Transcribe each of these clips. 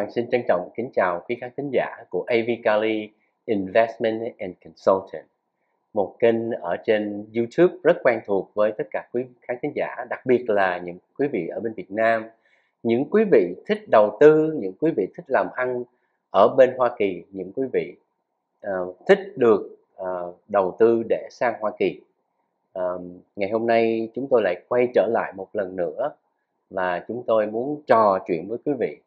Hoàng xin trân trọng kính chào quý khán thính giả của AV Kali Investment and Consultant, một kênh ở trên YouTube rất quen thuộc với tất cả quý khán thính giả, đặc biệt là những quý vị ở bên Việt Nam, những quý vị thích đầu tư, những quý vị thích làm ăn ở bên Hoa Kỳ, những quý vị uh, thích được uh, đầu tư để sang Hoa Kỳ. Uh, ngày hôm nay chúng tôi lại quay trở lại một lần nữa và chúng tôi muốn trò chuyện với quý vị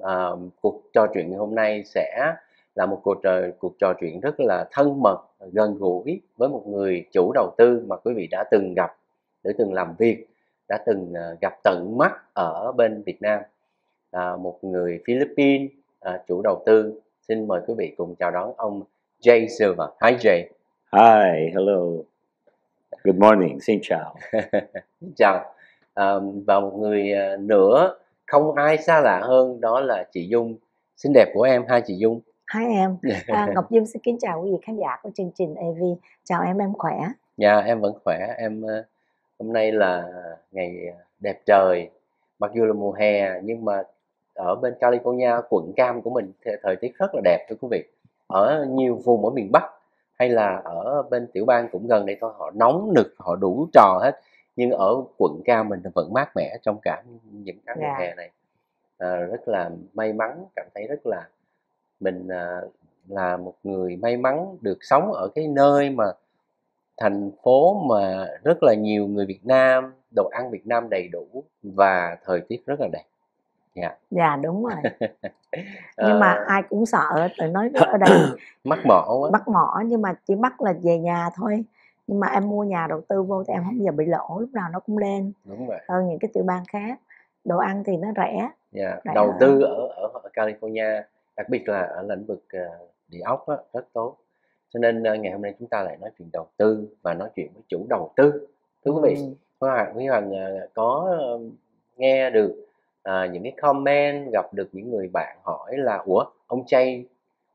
à, cuộc trò chuyện ngày hôm nay sẽ là một cuộc trò, cuộc trò chuyện rất là thân mật gần gũi với một người chủ đầu tư mà quý vị đã từng gặp đã từng làm việc đã từng uh, gặp tận mắt ở bên Việt Nam. À, một người Philippines à, chủ đầu tư. Xin mời quý vị cùng chào đón ông Jay Silva Hi Jay. Hi hello. Good morning. Xin chào. Chào. À, và một người nữa không ai xa lạ hơn đó là chị Dung. Xinh đẹp của em. Hai chị Dung. Hai em. À, Ngọc Dung xin kính chào quý vị khán giả của chương trình AV chào em em khỏe. Dạ em vẫn khỏe. Em ờ, hôm nay là ngày đẹp trời. Mặc dù là mùa hè nhưng mà ở bên California quận cam của mình thời tiết rất là đẹp thưa quý vị. Ở nhiều vùng ở miền Bắc hay là ở bên tiểu bang cũng gần đây thôi họ nóng nực họ đủ trò hết nhưng ở quận cao mình vẫn mát mẻ trong cả những tháng. Dạ. hè này à, rất là may mắn cảm thấy rất là mình à, là một người may mắn được sống ở cái nơi mà thành phố mà rất là nhiều người Việt Nam đồ ăn Việt Nam đầy đủ và thời tiết rất là đẹp dạ yeah. dạ đúng rồi nhưng mà ai cũng sợ tự nói ở đây mắc mỏ quá mắc mỏ nhưng mà chỉ bắt là về nhà thôi nhưng mà em mua nhà đầu tư vô thì em không giờ bị lỗ lúc nào nó cũng lên đúng vậy hơn những cái tiểu bang khác đồ ăn thì nó rẻ, yeah. Dạ, rẻ đầu hơn. tư ở, ở ở California đặc biệt là ở lĩnh vực uh, địa ốc đó, rất tốt cho nên uh, ngày hôm nay chúng ta lại nói chuyện đầu tư và nói chuyện với chủ đầu tư thưa quý vị ừ. Hoàng Quý Hoàng uh, có uh, nghe được uh, những cái comment gặp được những người bạn hỏi là ủa ông chay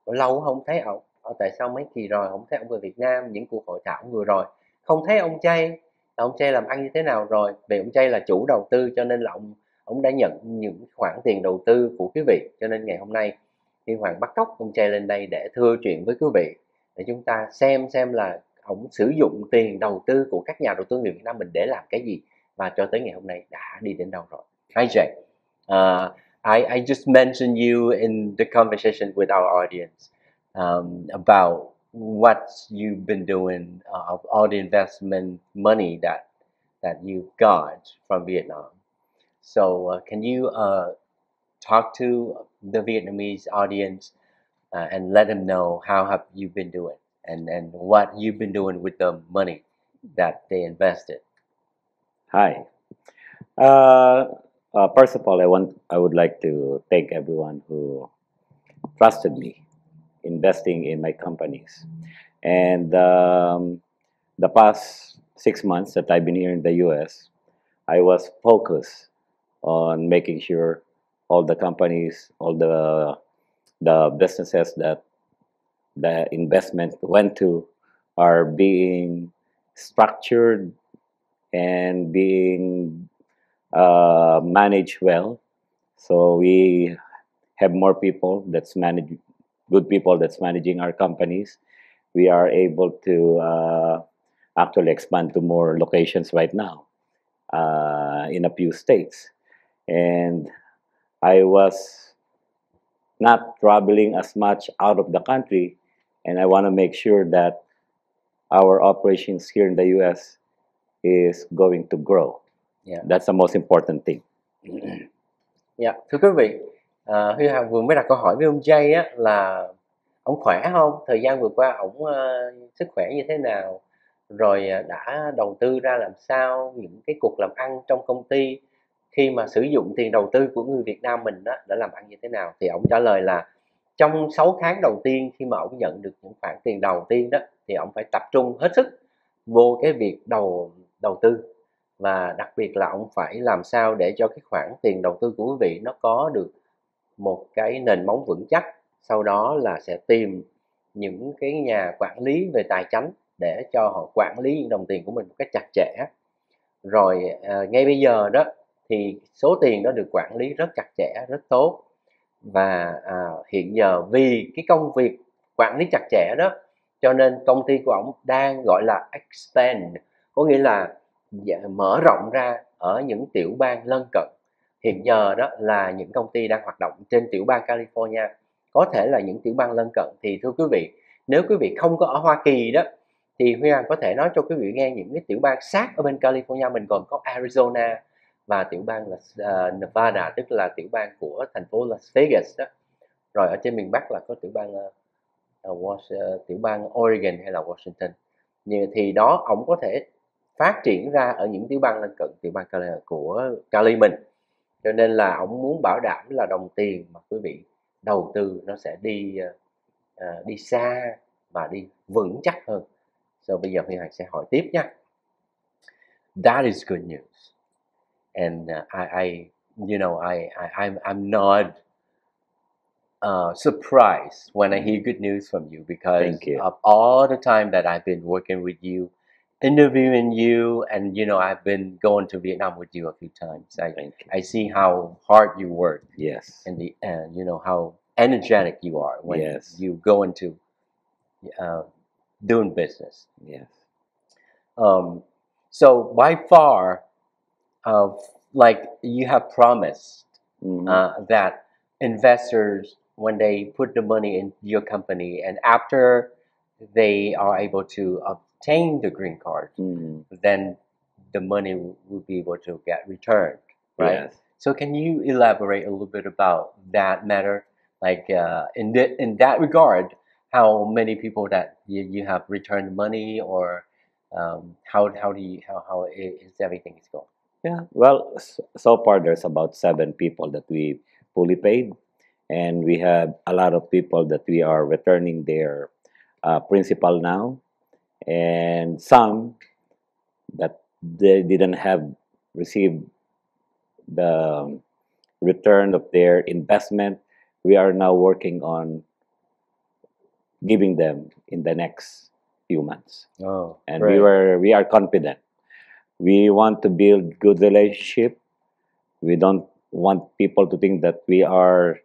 lâu không thấy ông Ờ, Ờ, tại sao mấy kỳ rồi? Không thấy ông về Việt Nam những cuộc hội thảo vừa rồi. Không thấy ông chay. Ông chay làm ăn như thế nào rồi? Vì ông chay là chủ đầu tư cho nên là ông ông đã nhận những khoản tiền đầu tư của quý vị cho nên ngày hôm nay khi hoàng bắt cóc ông chay lên đây để thưa chuyện với quý vị để chúng ta xem xem là ông sử dụng tiền đầu tư của các nhà đầu tư người Việt Nam mình để làm cái gì và cho tới ngày hôm nay đã đi đến đâu rồi. Hi Jay. Uh, I, I just mentioned you in the conversation with our audience. Um, about what you've been doing uh, all the investment money that that you got from Vietnam. So uh, can you uh, talk to the Vietnamese audience uh, and let them know how have you been doing and and what you've been doing with the money that they invested? Hi. Uh, uh, first of all, I want I would like to thank everyone who trusted me investing in my companies. And um, the past six months that I've been here in the US, I was focused on making sure all the companies, all the the businesses that the investment went to are being structured and being uh, managed well. So we have more people that's managed good people that's managing our companies, we are able to uh, actually expand to more locations right now uh, in a few states. And I was not traveling as much out of the country, and I want to make sure that our operations here in the US is going to grow. Yeah. That's the most important thing. yeah, thưa quý vị, à, Huy Hoàng vừa mới đặt câu hỏi với ông Jay á là ông khỏe không? Thời gian vừa qua ông uh, ờ, sức khỏe như thế nào? Rồi ờ, đã đầu tư ra làm sao? Những cái cuộc làm ăn trong công ty? Khi mà sử dụng tiền đầu tư của người Việt Nam mình đó đã làm ăn như thế nào? Thì ông trả lời là trong 6 tháng đầu tiên khi mà ông nhận được những khoản tiền đầu tiên đó thì ông phải tập trung hết sức vô cái việc đầu đầu tư. Và đặc biệt là ông phải làm sao để cho cái khoản tiền đầu tư của quý vị nó có được một cái nền móng vững chắc sau đó là sẽ tìm những cái nhà quản lý về tài chính để cho họ quản lý những đồng tiền của mình một cách chặt chẽ. Rồi à, ngay bây giờ đó thì số tiền đó được quản lý rất chặt chẽ rất tốt. Và à, hiện giờ vì cái công việc quản lý chặt chẽ đó cho nên công ty của ông đang gọi là expand có nghĩa là dạ, mở rộng ra ở những tiểu bang lân cận hiện giờ đó là những công ty đang hoạt động trên tiểu bang California. Có thể là những tiểu bang lân cận. Thì thưa quý vị nếu quý vị không có ở Hoa Kỳ đó thì Huy Hoàng có thể nói cho quý vị nghe những cái tiểu bang sát ở bên California. Mình còn có Arizona và tiểu bang là uh, Nevada tức là tiểu bang của thành phố Las Vegas đó. Rồi ở trên miền Bắc là có tiểu bang uh, uh, tiểu bang Oregon hay là Washington. Như thì đó ông có thể phát triển ra ở những tiểu bang lân cận tiểu bang của Cali mình cho nên là ông muốn bảo đảm là đồng tiền mà quý vị đầu tư nó sẽ đi uh, đi xa và đi vững chắc hơn. So bây giờ Huy Hoàng sẽ hỏi tiếp nha. That is good news. And uh, I, I you know I, I I'm I'm not uh, surprised when I hear good news from you because you. of all the time that I've been working with you, interviewing you, and you know I've been going to Vietnam with you a few times. I Thank you. I see how hard you work Yes. and the and you know how energetic you are when Yes. you go into uh, doing business. Yes. Um, so by far, uh, like you have promised Mhm. uh, that investors when they put the money in your company and after they are able to obtain the green card Mhm. then the money will be able to get returned right Yes. so can you elaborate a little bit about that matter like uh, in the, in that regard how many people that you, you have returned money or um, how how do you how, how is everything is going Yeah. Well, so far there's about seven people that we fully paid, and we have a lot of people that we are returning their uh, principal now, and some that they didn't have received the return of their investment. We are now working on giving them in the next few months. Oh and we were we are confident. We want to build good relationship. We don't want people to think that we are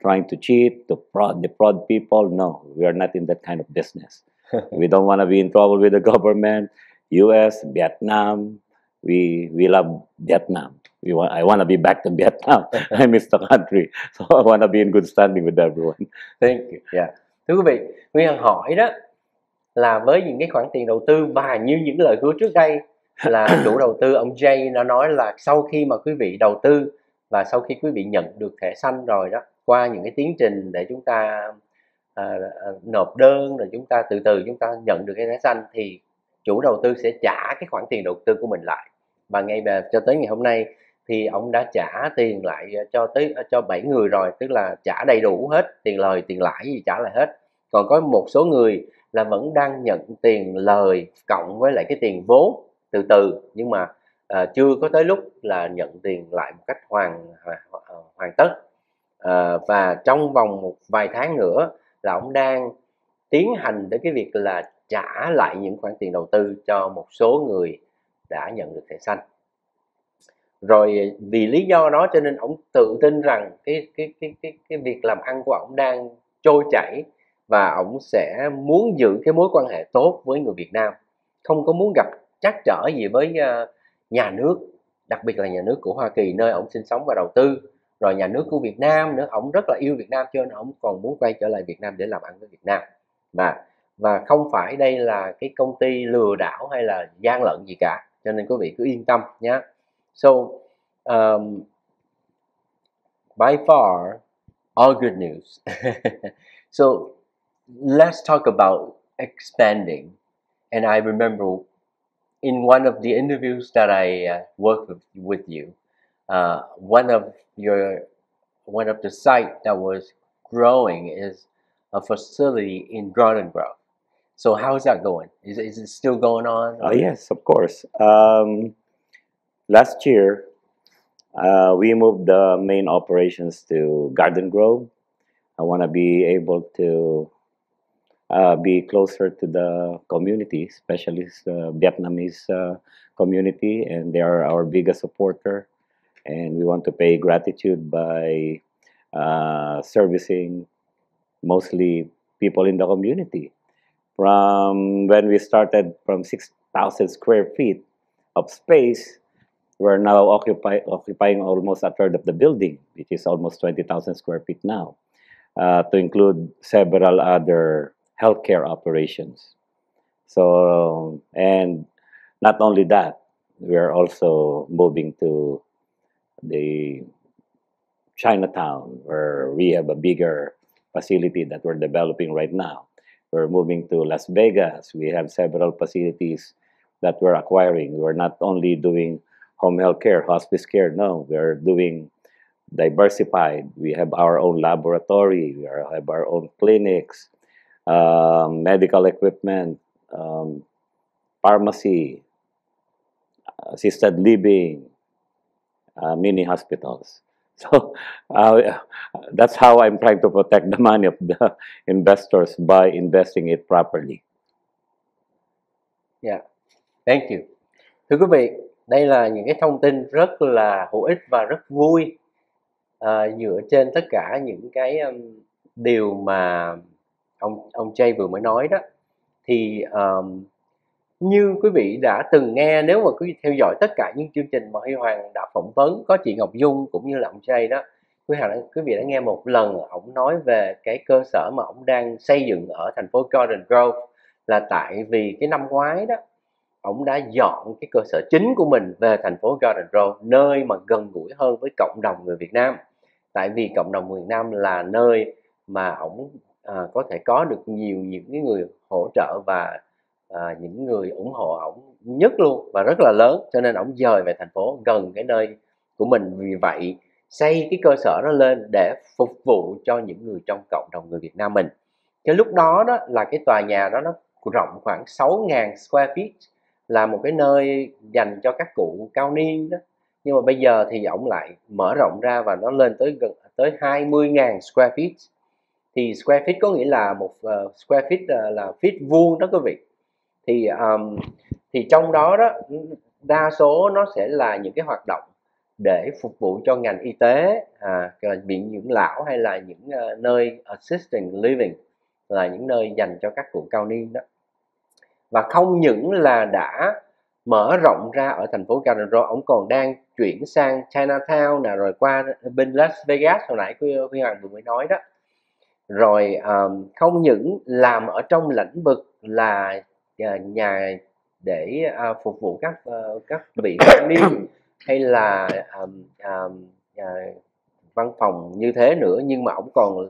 trying to cheat to fraud defraud people. No we are not in that kind of business we don't want to be in trouble with the government. Us vietnam. We we love vietnam. We want i want to be back to vietnam. I miss the country. So i want to be in good standing with everyone. Thank you. Yeah. Thưa quý vị, Nguyên Hằng hỏi đó là với những cái khoản tiền đầu tư và như những lời hứa trước đây là chủ đầu tư ông Jay nó nói là sau khi mà quý vị đầu tư và sau khi quý vị nhận được thẻ xanh rồi đó qua những cái tiến trình để chúng ta à, nộp đơn rồi chúng ta từ từ chúng ta nhận được cái thẻ xanh thì chủ đầu tư sẽ trả cái khoản tiền đầu tư của mình lại. Và ngay về cho tới ngày hôm nay thì ông đã trả tiền lại ờ, cho tới cho 7 người rồi tức là trả đầy đủ hết tiền lời tiền lãi gì trả lại hết. Còn có một số người là vẫn đang nhận tiền lời cộng với lại cái tiền vốn từ từ nhưng mà à, chưa có tới lúc là nhận tiền lại một cách hoàn hoàn, hoàn tất. À, và trong vòng một vài tháng nữa là ông đang tiến hành tới cái việc là trả lại những khoản tiền đầu tư cho một số người đã nhận được thẻ xanh. Rồi, vì lý do đó cho nên ông tự tin rằng cái cái cái cái cái việc làm ăn của ông đang trôi chảy và ông sẽ muốn giữ cái mối quan hệ tốt với người Việt Nam. Không có muốn gặp trắc trở gì với ờ, nhà nước, đặc biệt là nhà nước của Hoa Kỳ, nơi ông sinh sống và đầu tư rồi nhà nước của Việt Nam nữa ông rất là yêu Việt Nam cho nên ông còn muốn quay trở lại Việt Nam để làm ăn với Việt Nam. Và và không phải đây là cái công ty lừa đảo hay là gian lận gì cả cho nên quý vị cứ yên tâm nhé so um, by far all good news. So let's talk about expanding. And I remember in one of the interviews that I uh, worked with, with you uh, one of your one of the site that was growing is a facility in Garden Grove. So how's that going? Is, is it still going on? Oh, yes, of course. Um, last year, uh, we moved the main operations to Garden Grove. I want to be able to uh, be closer to the community, especially the Vietnamese uh, community, and they are our biggest supporter. And we want to pay gratitude by uh, servicing mostly people in the community. From when we started from 6,000 square feet of space, we're now occupy, occupying almost a third of the building, which is almost 20,000 square feet now, uh, to include several other healthcare operations. So, and not only that, we are also moving to the Chinatown, where we have a bigger facility that we're developing right now. We're moving to Las Vegas. We have several facilities that we're acquiring. We're not only doing home health care, hospice care. No, we're doing diversified. We have our own laboratory. We have our own clinics, um, medical equipment, um, pharmacy, assisted living, Uh, mini hospitals. So uh, that's how I'm trying to protect the money of the investors by investing it properly. Yeah, thank you. Thưa quý vị, đây là những cái thông tin rất là hữu ích và rất vui à, dựa trên tất cả những cái um, điều mà ông ông Jay vừa mới nói đó thì um, như quý vị đã từng nghe nếu mà quý vị theo dõi tất cả những chương trình mà Huy Hoàng đã phỏng vấn có chị Ngọc Dung cũng như là ông Jay đó quý Hoàng quý vị đã nghe một lần ông nói về cái cơ sở mà ông đang xây dựng ở thành phố Garden Grove là tại vì cái năm ngoái đó ông đã dọn cái cơ sở chính của mình về thành phố Garden Grove nơi mà gần gũi hơn với cộng đồng người Việt Nam. Tại vì cộng đồng người Việt Nam là nơi mà ông à, có thể có được nhiều những cái người hỗ trợ và à, những người ủng hộ ổng nhất luôn và rất là lớn cho nên ổng dời về thành phố gần cái nơi của mình. Vì vậy xây cái cơ sở đó lên để phục vụ cho những người trong cộng đồng người Việt Nam mình. Cái lúc đó đó là cái tòa nhà đó nó rộng khoảng 6.000 square feet là một cái nơi dành cho các cụ cao niên đó. Nhưng mà bây giờ thì ổng lại mở rộng ra và nó lên tới gần tới 20.000 square feet. Thì square feet có nghĩa là một uh, square feet uh, là feet vuông đó quý vị thì um, thì trong đó đó đa số nó sẽ là những cái hoạt động để phục vụ cho ngành y tế à, là viện dưỡng lão hay là những uh, nơi assisted living là những nơi dành cho các cụ cao niên đó. Và không những là đã mở rộng ra ở thành phố Colorado ông còn đang chuyển sang Chinatown nè rồi qua bên Las Vegas hồi nãy quý, quý Hoàng vừa mới nói đó. Rồi um, không những làm ở trong lĩnh vực là nhà để uh, phục vụ các uh, các vị cao niên hay là um, um, uh, văn phòng như thế nữa nhưng mà ông còn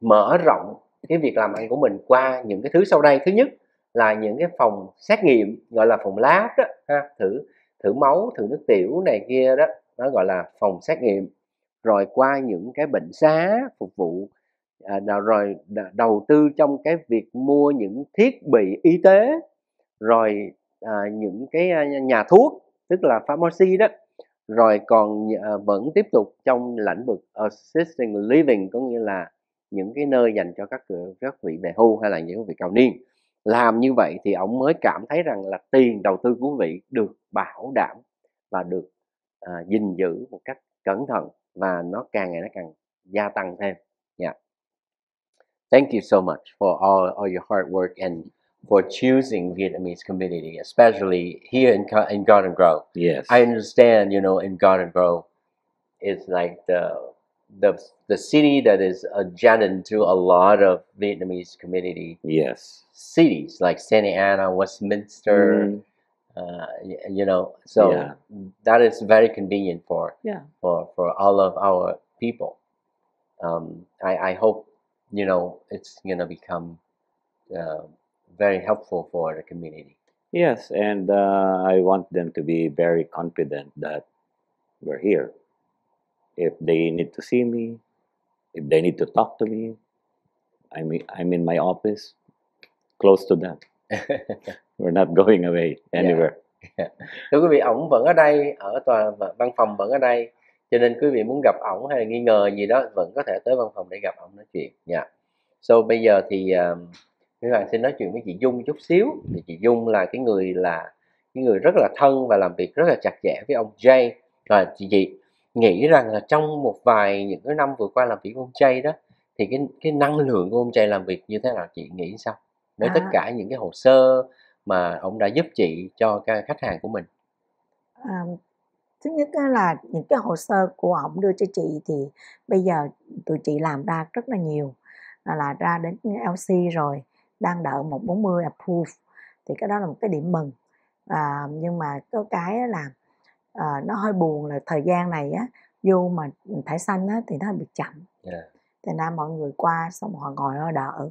mở rộng cái việc làm ăn của mình qua những cái thứ sau đây. Thứ nhất là những cái phòng xét nghiệm gọi là phòng lab đó ha, thử thử máu thử nước tiểu này kia đó nó gọi là phòng xét nghiệm. Rồi qua những cái bệnh xá phục vụ à, rồi đầu tư trong cái việc mua những thiết bị y tế rồi à, những cái nhà thuốc tức là pharmacy đó rồi còn à, vẫn tiếp tục trong lĩnh vực assisting living có nghĩa là những cái nơi dành cho các các vị về hưu hay là những vị cao niên làm như vậy thì ông mới cảm thấy rằng là tiền đầu tư của vị được bảo đảm và được à, gìn giữ một cách cẩn thận và nó càng ngày nó càng gia tăng thêm. Yeah. Thank you so much for all, all your hard work and for choosing Vietnamese community, especially here in in Garden Grove. Yes, I understand. You know, in Garden Grove, it's like the the the city that is adjacent to a lot of Vietnamese community yes cities like Santa Ana, Westminster. Mm. Uh, you know, so Yeah. that is very convenient for Yeah. for for all of our people. Um, I I hope you know it's gonna become uh, very helpful for the community. yes and uh, i want them to be very confident that we're here if they need to see me if they need to talk to me i'm, I'm in my office close to them we're not going away anywhere Yeah. Thưa quý vị, ổng vẫn ở đây, ở tòa văn phòng vẫn ở đây. Cho nên quý vị muốn gặp ổng hay là nghi ngờ gì đó vẫn có thể tới văn phòng để gặp ổng nói chuyện. Dạ. So bây giờ thì um, Huy Hoàng xin nói chuyện với chị Dung chút xíu. Thì chị Dung là cái người là cái người rất là thân và làm việc rất là chặt chẽ với ông Jay. Rồi chị chị nghĩ rằng là trong một vài những cái năm vừa qua làm việc của ông Jay đó thì cái cái năng lượng của ông Jay làm việc như thế nào chị nghĩ sao với tất À. cả những cái hồ sơ mà ông đã giúp chị cho các khách hàng của mình À, thứ nhất là những cái hồ sơ của ổng đưa cho chị thì bây giờ tụi chị làm ra rất là nhiều. Là, ra đến LC rồi đang đợi 140 approve. Thì cái đó là một cái điểm mừng. À, nhưng mà có cái là à, nó hơi buồn là thời gian này á vô mà thải xanh á thì nó bị chậm. Yeah. thành ra mọi người qua xong họ ngồi họ đợi.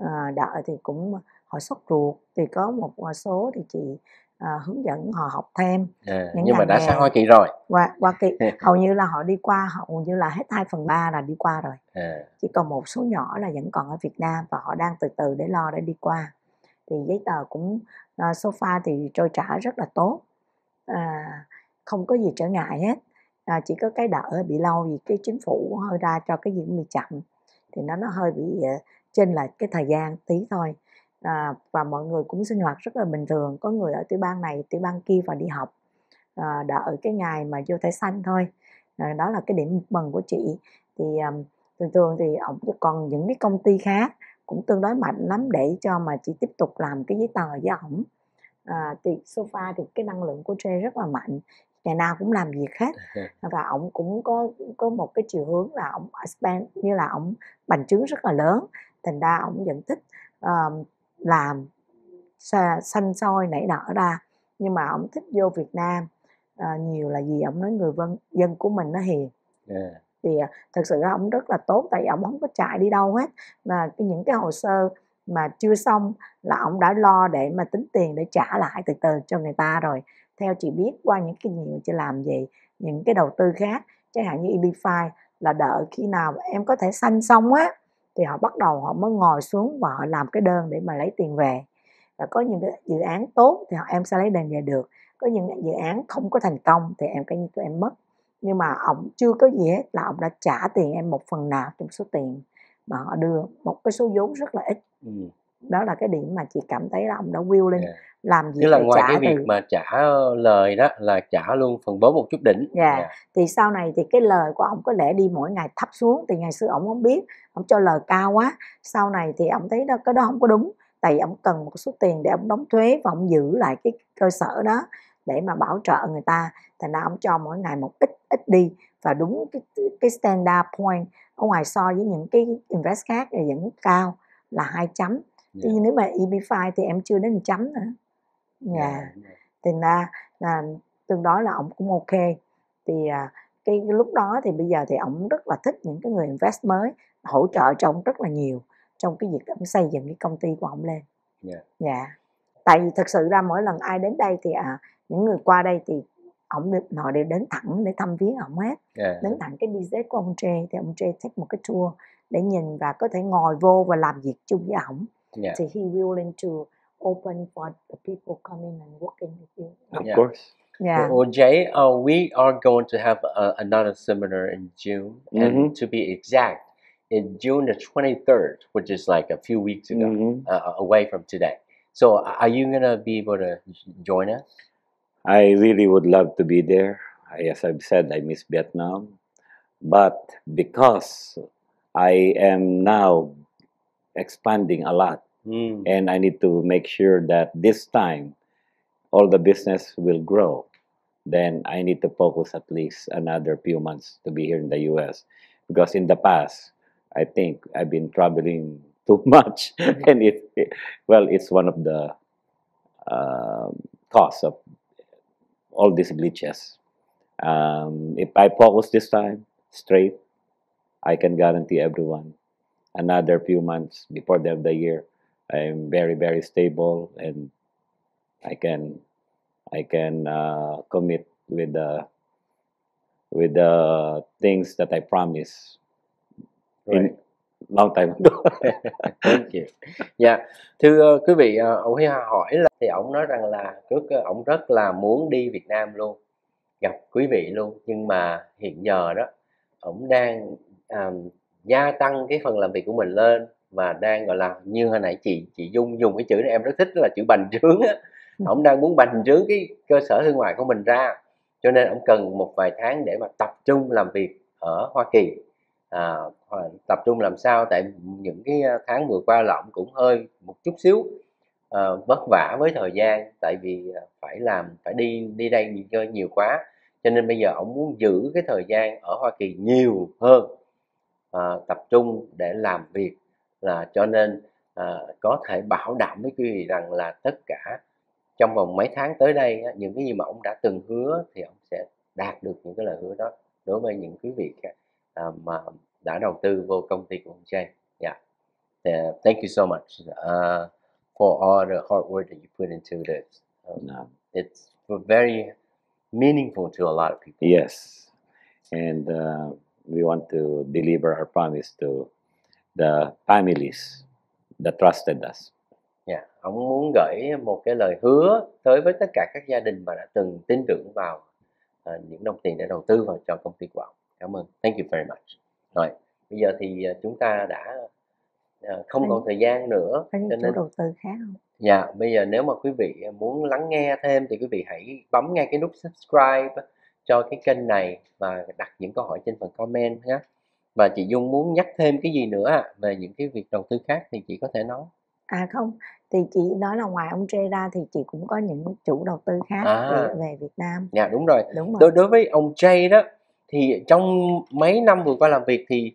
À, đợi thì cũng họ sốt ruột. Thì có một số thì chị à, hướng dẫn họ học thêm À, Những nhưng mà đã sang Hoa Kỳ rồi. qua qua kỳ. Hầu như là họ đi qua hầu như là hết 2 phần ba là đi qua rồi. À, chỉ còn một số nhỏ là vẫn còn ở Việt Nam và họ đang từ từ để lo để đi qua. Thì giấy tờ cũng uh, so far thì trôi trả rất là tốt. À, không có gì trở ngại hết. À, chỉ có cái đỡ bị lâu vì cái chính phủ hơi ra cho cái gì cũng bị chậm. Thì nó nó hơi bị uh, trên lại cái thời gian tí thôi à, và mọi người cũng sinh hoạt rất là bình thường. Có người ở tiểu bang này tiểu bang kia và đi học à, đợi cái ngày mà vô thẻ xanh thôi. À, đó là cái điểm mừng của chị. Thì um, thường thường thì ổng còn những cái công ty khác cũng tương đối mạnh lắm để cho mà chị tiếp tục làm cái giấy tờ với ổng. À, thì sofa thì cái năng lượng của Jay rất là mạnh. Ngày nào cũng làm việc hết. Và ổng cũng có có một cái chiều hướng là ổng spend như là ổng bành trướng rất là lớn. Thành ra ổng vẫn thích um, làm xa- xanh soi nảy nở ra. Nhưng mà ổng thích vô Việt Nam à, nhiều là vì ổng nói người vân dân của mình nó hiền. À, thì à, thật sự ra ổng rất là tốt tại vì ổng không có chạy đi đâu hết. Mà cái những cái hồ sơ mà chưa xong là ổng đã lo để mà tính tiền để trả lại từ từ cho người ta rồi. Theo chị biết qua những kinh nghiệm chị làm gì những cái đầu tư khác chẳng hạn như EB5 là đợi khi nào em có thể sanh xong á thì họ bắt đầu họ mới ngồi xuống và họ làm cái đơn để mà lấy tiền về. Và có những cái dự án tốt thì họ, em sẽ lấy tiền về được. Có những dự án không có thành công thì em cái như tụi em mất. Nhưng mà ông chưa có gì hết là ông đã trả tiền em một phần nào trong số tiền mà họ đưa, một cái số vốn rất là ít. Ừ đó là cái điểm mà chị cảm thấy là ông đã will lên Yeah. làm gì tức là ngoài trả cái việc mà trả lời đó là trả luôn phần vốn một chút đỉnh Dạ. Yeah. thì sau này thì cái lời của ông có lẽ đi mỗi ngày thấp xuống thì ngày xưa ông không biết ông cho lời cao quá sau này thì ông thấy đó cái đó không có đúng tại vì ông cần một số tiền để ông đóng thuế và ông giữ lại cái cơ sở đó để mà bảo trợ người ta thành ra ông cho mỗi ngày một ít ít đi và đúng cái cái standard point ở ngoài so với những cái invest khác thì vẫn cao là hai chấm Dạ. Tuy nhiên nếu mà EB5 thì em chưa đến chấm nữa. Dạ. Yeah. thì ra là tương đối là ổng cũng ok. Thì à, cái, cái lúc đó thì bây giờ thì ổng rất là thích những cái người invest mới hỗ trợ cho ổng rất là nhiều trong cái việc ổng xây dựng cái công ty của ổng lên. Dạ. dạ. Tại vì thực sự ra mỗi lần ai đến đây thì à, những người qua đây thì ổng được họ đều đến thẳng để thăm viếng ổng hết. Yeah. đến thẳng cái business của ông Jay thì ông Jay take một cái tour để nhìn và có thể ngồi vô và làm việc chung với ổng Yeah. thì he willing to open for the people coming and working with you Of Yeah. course. yeah Well, Jay, uh, we are going to have uh, another seminar in June, and Mhm. to be exact, in June the 23rd, which is like a few weeks ago, Mhm. uh, away from today. So, are you gonna be able to join us? I really would love to be there. As I've said, I miss Vietnam. But because I am now expanding a lot, Mm. and I need to make sure that this time all the business will grow, then I need to focus at least another few months to be here in the US. Because in the past, I think I've been traveling too much, and it, it- well, it's one of the um cause of all these glitches. Um, if I focus this time straight, I can guarantee everyone another few months before the end of the year, I'm very very stable and I can I can uh, commit with the with the things that I promised Right. in long time ago. Thank you. Dạ, thưa uh, quý vị, uh, ông Huy hỏi là thì ông nói rằng là trước uh, ông rất là muốn đi Việt Nam luôn, gặp quý vị luôn, nhưng mà hiện giờ đó ông đang um, gia tăng cái phần làm việc của mình lên và đang gọi là như hồi nãy chị chị Dung dùng cái chữ này em rất thích đó là chữ bành trướng á. Ông đang muốn bành trướng cái cơ sở thương mại của mình ra cho nên ông cần một vài tháng để mà tập trung làm việc ở Hoa Kỳ. À, tập trung làm sao tại những cái tháng vừa qua là ông cũng hơi một chút xíu uh, vất vả với thời gian tại vì phải làm phải đi đi đây chơi nhiều quá. Cho nên bây giờ ông muốn giữ cái thời gian ở Hoa Kỳ nhiều hơn uh, tập trung để làm việc là cho nên uh, có thể bảo đảm với quý vị rằng là tất cả trong vòng mấy tháng tới đây những cái gì mà ông đã từng hứa thì ông sẽ đạt được những cái lời hứa đó đối với những quý vị uh, mà đã đầu tư vô công ty của ông Jay. Yeah. Uh, thank you so much uh, for all the hard work that you put into this. Um, no. It's very meaningful to a lot of people. Yes, and uh, we want to deliver our promise to the families that trusted us. Yeah, ông muốn gửi một cái lời hứa tới với tất cả các gia đình mà đã từng tin tưởng vào uh, những đồng tiền để đầu tư vào cho công ty của ông. Cảm ơn. Thank you very much. Rồi, bây giờ thì uh, chúng ta đã uh, không còn thời gian nữa. Có những chủ đầu tư khác không? Dạ, bây giờ nếu mà quý vị muốn lắng nghe thêm thì quý vị hãy bấm ngay cái nút subscribe cho cái kênh này và đặt những câu hỏi trên phần comment nhé. Và chị Dung muốn nhắc thêm cái gì nữa về những cái việc đầu tư khác thì chị có thể nói. À không, thì chị nói là ngoài ông Jay ra thì chị cũng có những chủ đầu tư khác À. về, Việt Nam. Dạ đúng rồi. Đúng rồi. Đối đối với ông Jay đó thì trong mấy năm vừa qua làm việc thì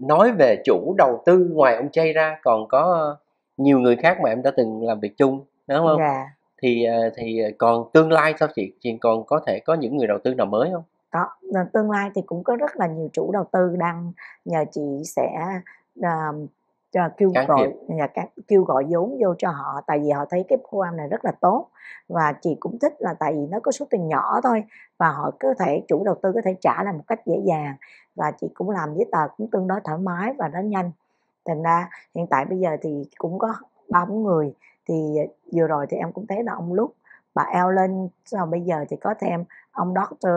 nói về chủ đầu tư ngoài ông Jay ra còn có nhiều người khác mà em đã từng làm việc chung đúng không? Dạ, Thì ờ, thì còn tương lai sao chị? Chị còn có thể có những người đầu tư nào mới không? Có. Và tương lai thì cũng có rất là nhiều chủ đầu tư đang nhờ chị sẽ um, cho kêu gọi nhà các kêu gọi vốn vô cho họ tại vì họ thấy cái program này rất là tốt và chị cũng thích là tại vì nó có số tiền nhỏ thôi và họ có thể chủ đầu tư có thể trả lại một cách dễ dàng và chị cũng làm giấy tờ cũng tương đối thoải mái và nó nhanh thành ra hiện tại bây giờ thì cũng có ba bốn người thì vừa rồi thì em cũng thấy là ông lúc bà Ellen sau bây giờ thì có thêm ông Dr.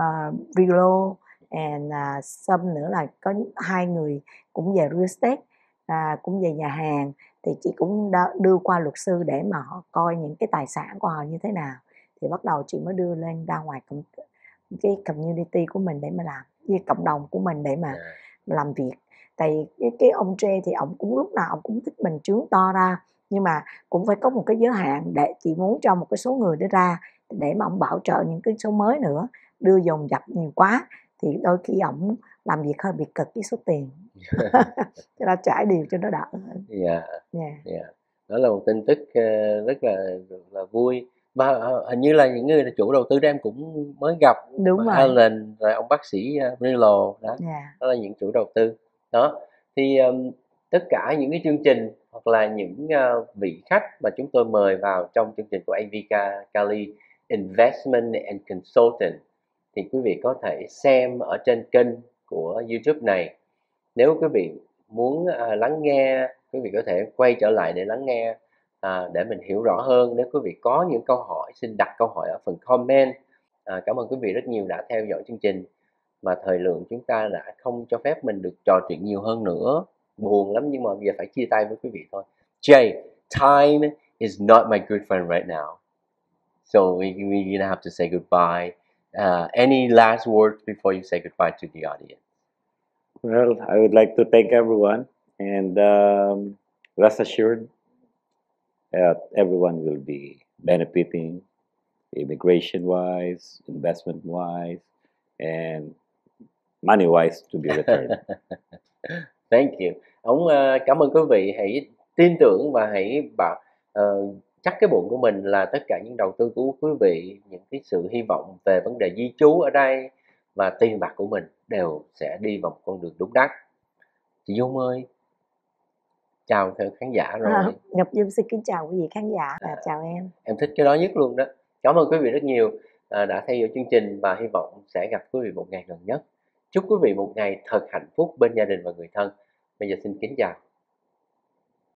Uh, Rilo and uh, some nữa là có hai người cũng về real estate à, cũng về nhà hàng. Thì chị cũng đã đưa qua luật sư để mà họ coi những cái tài sản của họ như thế nào. Thì bắt đầu chị mới đưa lên ra ngoài com- cái community của mình để mà làm với cộng đồng của mình để mà làm việc. Tại cái, cái ông Trê thì ông cũng lúc nào ông cũng thích mình trướng to ra nhưng mà cũng phải có một cái giới hạn để chị muốn cho một cái số người đó ra để mà ông bảo trợ những cái số mới nữa đưa dồn dập nhiều quá thì đôi khi ông làm việc hơi bị cực với số tiền cho nó trải đều cho nó đỡ hơn Dạ. yeah. Dạ. Đó là một tin tức ờ, rất là là vui và ờ, hình như là những người là chủ đầu tư em cũng mới gặp đúng mà rồi Alan rồi ông bác sĩ uh, Rilo đó yeah. đó là những chủ đầu tư đó thì um, tất cả những cái chương trình hoặc là những uh, vị khách mà chúng tôi mời vào trong chương trình của AVK Kali Investment and Consultant thì quý vị có thể xem ở trên kênh của YouTube này. Nếu quý vị muốn à, lắng nghe quý vị có thể quay trở lại để lắng nghe à, để mình hiểu rõ hơn. Nếu quý vị có những câu hỏi xin đặt câu hỏi ở phần comment. À, cảm ơn quý vị rất nhiều đã theo dõi chương trình. Mà thời lượng chúng ta đã không cho phép mình được trò chuyện nhiều hơn nữa. Buồn lắm nhưng mà bây giờ phải chia tay với quý vị thôi. Jay time is not my good friend right now. So we, we gonna have to say goodbye. Uh, any last words before you say goodbye to the audience Well, I would like to thank everyone and um, rest assured that everyone will be benefiting immigration wise, investment wise, and money wise to be returned. Thank you. Ông ờ, cảm ơn quý vị hãy tin tưởng và hãy bảo ờ, chắc cái bụng của mình là tất cả những đầu tư của quý vị, những cái sự hy vọng về vấn đề di trú ở đây và tiền bạc của mình đều sẽ đi vào một con đường đúng đắn. Chị Dung ơi, chào khán giả rồi. À, Ngọc Dung xin kính chào quý vị khán giả và À. chào em Em thích cái đó nhất luôn đó. Cảm ơn quý vị rất nhiều à, đã theo dõi chương trình và hy vọng sẽ gặp quý vị một ngày gần nhất. Chúc quý vị một ngày thật hạnh phúc bên gia đình và người thân. Bây giờ xin kính chào.